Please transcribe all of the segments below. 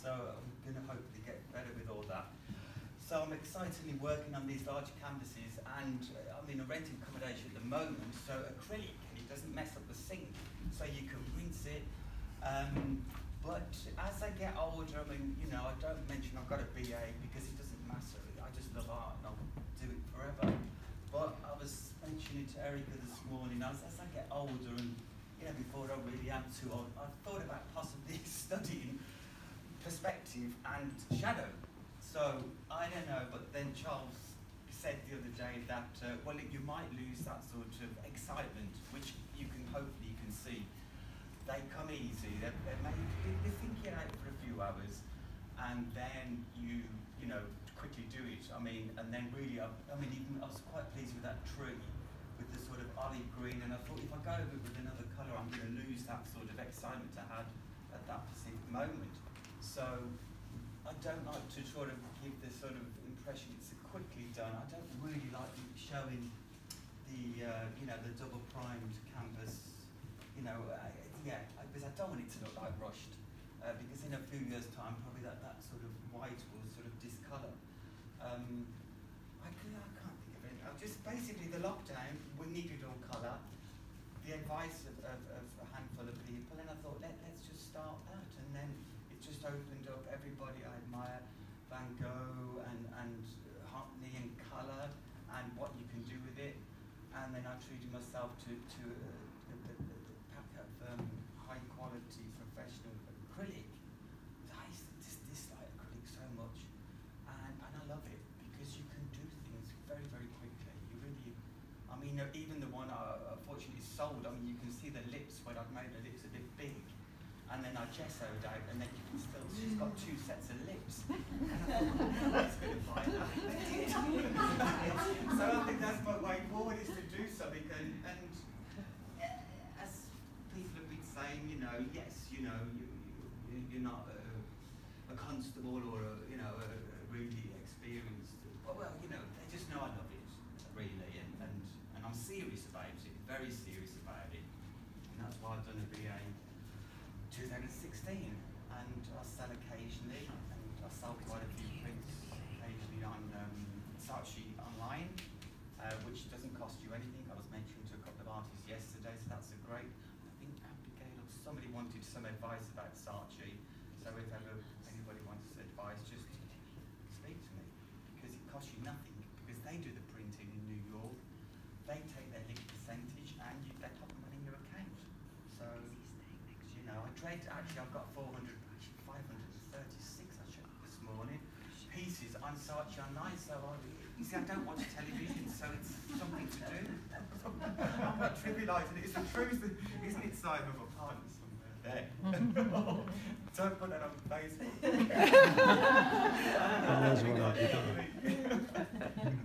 so I'm going to hopefully get better with all that. So I'm excitedly working on these large canvases, and uh, I'm in a rented accommodation at the moment, so acrylic, it doesn't mess up the sink, so you can rinse it. Um, but as I get older, I mean, you know, I don't mention I've got a BA because it doesn't matter. I just love art and I'll do it forever. But I was mentioning to Erica this morning, as, as I get older and, you know, before I really am too old, I thought about possibly studying perspective and shadow. So I don't know, but then Charles said the other day that uh, well, you might lose that sort of excitement, which you can hopefully you can see. They come easy. They're, they make they think you're out for a few hours, and then you you know quickly do it. I mean, and then really, I, I mean, even I was quite pleased with that tree, with the sort of olive green, and I thought if I go over with another colour, I'm going to lose that sort of excitement I had at that specific moment. So I don't like to sort of give the sort of impression it's quickly done. I don't really like showing the uh, you know the double primed canvas. You know, uh, yeah, because I don't want it to look like rushed. Uh, because in a few years' time, probably that, that sort of white will sort of discolour. Um, I, I can't think of. Uh, just basically the lockdown, we needed all colour. The advice of, of, of a handful of people, and I thought let, let's just start that, and then just opened up everybody I admire, Van Gogh and, and Hockney and colour and what you can do with it. And then I treated myself to, to uh, the, the pack of um, high quality professional acrylic. I just dislike acrylic so much. And, and I love it because you can do things very, very quickly. You really, I mean, even the one I unfortunately sold, I mean, you can see the lips when I've made a big and then I gessoed out, and then you can still, she's got two sets of lips. Nobody's going to buy that. so I think that's my way forward is to do something, and, and as people have been saying, you know, yes, you know, you, you, you're not a, a constable or a, you know, a, a really experienced, well, well, you know, they just know I love it, really, and, and, and I'm serious about it, very serious about it, and that's why I've done a BA 2016, and I sell occasionally, and I sell quite a few prints occasionally on um, Saatchi online, uh, which doesn't cost you anything. I was mentioning to a couple of artists yesterday, so that's a great. I think Abigail or somebody wanted some advice about Saatchi, so if ever anybody wants advice, just speak to me because it costs you nothing because they do the printing in New York. They take their link percentage and you, they put the money in your account. So know, I dread, actually I've got 400, actually 536 I checked this morning, pieces on Saatchi Online, so I, you see I don't watch television, so it's something to do. I'm not trivialising it, it's the truth, isn't it, Simon? My partner somewhere there. don't put that on Facebook. he knows what I'll be doing.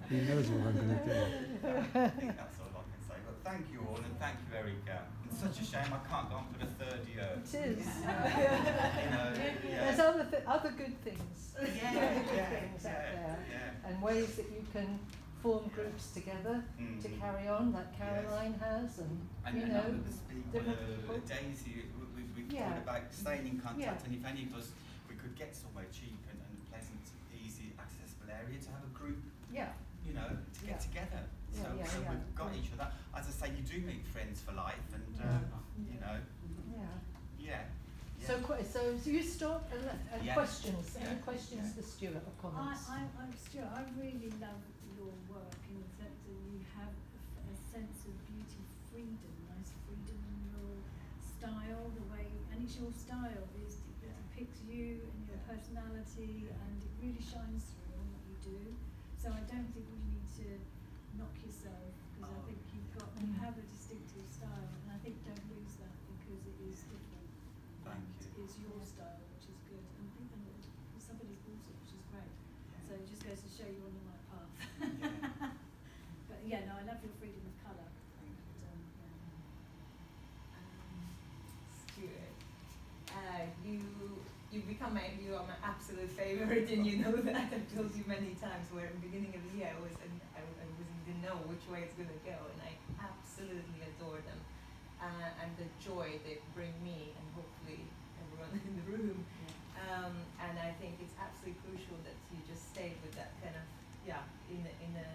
he knows what I'm going to do. I think that's all I can say, but thank you all, and thank you, Erica such a shame I can't go on for the third year. It is. you know, yeah. There's other th other good things. Yeah, yeah, good yeah, things yeah, out there, yeah. and ways that you can form groups together mm. to carry on, like Caroline yes. has, and, and you and know, different uh, people. Daisy, we, we, we yeah. thought about staying in contact, and if any of us we could get somewhere cheap and, and pleasant, easy, accessible area to have a group. Yeah. You know, to get together. So, yeah, so yeah. we've got each other. As I say, you do meet friends for life, and uh, you know, yeah, yeah. So, so, so you start uh, uh, questions. Any questions for Stuart or comments? I, I, I'm Stuart. I really love your work in the sense that you have a, sense of beauty, freedom, nice freedom in your style, the way, and it's your style. It's, it depicts you and your personality, and it really shines through in what you do. So I don't think we need to knock yourself because I think you've got you mm. have a distinctive style, and I think don't lose that because it is different. Thank and you. It's your style, which is good, and people somebody's bought it, which is great. Yeah. So it just goes to show you're on the right path. Yeah. but yeah, no, I love your freedom of colour. Thank you. um, yeah. um, Stuart, uh, you you become my you are my absolute favorite, and you know that I've told you many times. Where at the beginning of the year I was didn't know which way it's going to go, and I absolutely adore them. Uh, and the joy they bring me, and hopefully everyone in the room. Yeah. Um, and I think it's absolutely crucial that you just stay with that kind of, yeah, in a, in a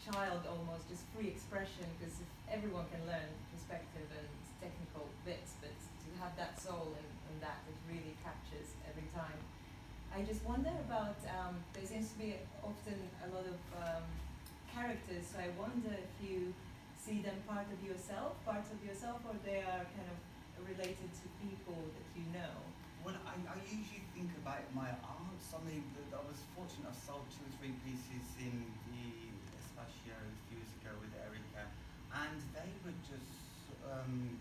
child almost, just free expression, because if everyone can learn perspective and technical bits, but to have that soul and, and that, it really captures every time. I just wonder about, um, there seems to be often a lot of um, characters, so I wonder if you see them part of yourself, parts of yourself, or they are kind of related to people that you know. Well, I, I usually think about my art. I that I was fortunate I sold two or three pieces in the Espacio a few years ago with Erica, and they were just, um,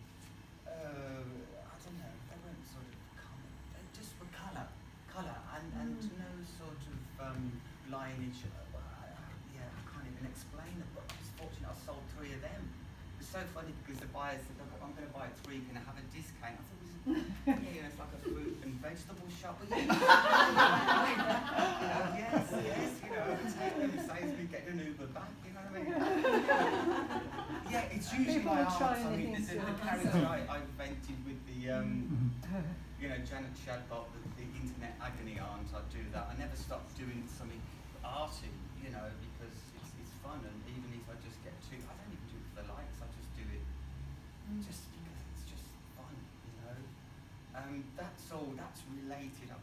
uh, I don't know, they weren't sort of colour, they just were colour, colour, and, and Mm. no sort of um, lineage. Uh, well, I, I, yeah, I can't even explain it, but I was fortunate I sold three of them. It was so funny because the buyer said, I'm going to buy three, can I have a discount? I thought, it was, yeah, it's like a fruit and vegetable shop. But yeah, you know, yes, yes, you know, take them, me getting an Uber back, you know what I mean? yeah, it's usually People my art. I mean, the, the, the character I, I invented with the, um, you know, Janet Shadbot, the, the internet agony aunt, I do that. I never stop doing something arty, you know, because it's, it's fun and even if I just get too, I don't even do it for the likes, I just do it just because it's just fun, you know. Um, that's related. Um,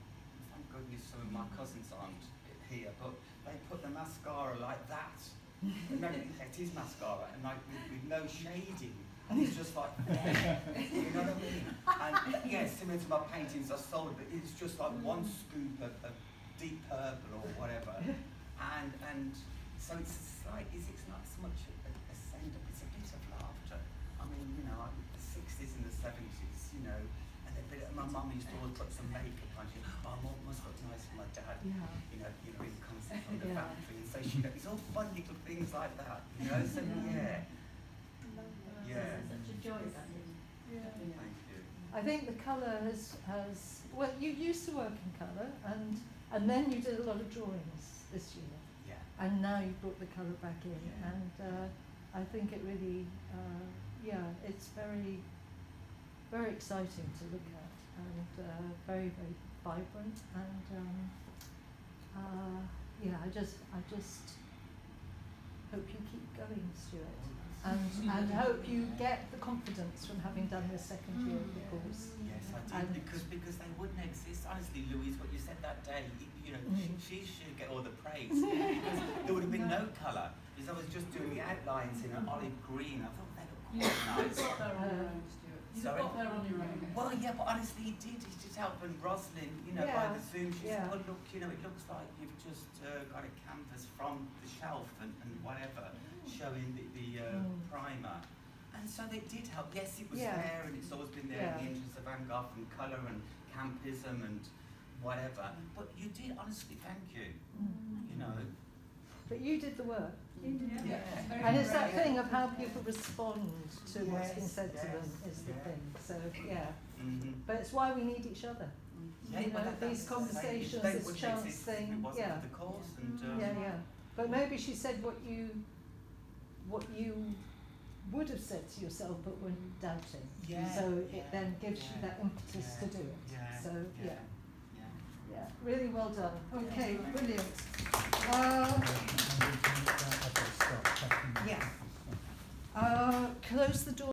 thank goodness some of my cousins aren't here, but they put the mascara like that. no, it is mascara, and like with, with no shading. And it's just like, you know what I mean? And yeah, similar to my paintings I sold, but it's just like one scoop of, of deep purple or whatever. And and so it's like, is it's not so much a, a send up, it's a bit of laughter. I mean, you know, like the 60s and the 70s, you know, and a bit of, my mum used to always put some makeup on. She, oh, mum must look nice for my dad. Yeah. You know, you know, he comes from the Yeah. factory, and so she goes, it's all fun little things like that, you know. So yeah, Yeah. Such a joy that is. Yeah. thank you. I think the colour has, has, well, you used to work in colour and, and then you did a lot of drawings this year. Yeah. And now you brought the colour back in Yeah. and uh, I think it really, uh, yeah, it's very, very exciting to look at and uh, very, very vibrant and um, uh, yeah, I just, I just hope you keep going, Stuart. And, and hope you get the confidence from having done the second year of the course. Yes, I did because because they wouldn't exist. Honestly, Louise, what you said that day, you, you know, Mm. she, she should get all the praise because there would have been no colour. Because I was just doing the outlines in an olive green. I thought they looked You quite nice. Got there on your own, Stuart. You sorry? got there on your own. Well, yeah, but honestly, he did. He did help. And Roslyn, you know, by the Zoom, she yeah. said, "Well, look, you know, it looks like you've just uh, got a canvas from the shelf and, and whatever, showing the, the uh, Mm. primer." And so they did help. Yes, it was Yeah. there, and it's always been there in the interest of Van Gogh and colour and campism and whatever. But you did, honestly, thank you. Mm. You know. But you did the work. You did. Yeah. And it's that thing of how people respond to what's been Yes, said to them yes, is the yeah. thing. So yeah, Mm-hmm. but it's why we need each other. You know, these conversations, this chance thing, It wasn't yeah. the course, and um, Yeah, yeah. But maybe she said what you, what you would have said to yourself, but were doubting. Yeah, So yeah, it then gives you that impetus yeah, to do it. yeah, So yeah, yeah, yeah. yeah, really well done. Okay, brilliant. Uh, Yeah. uh, close the door.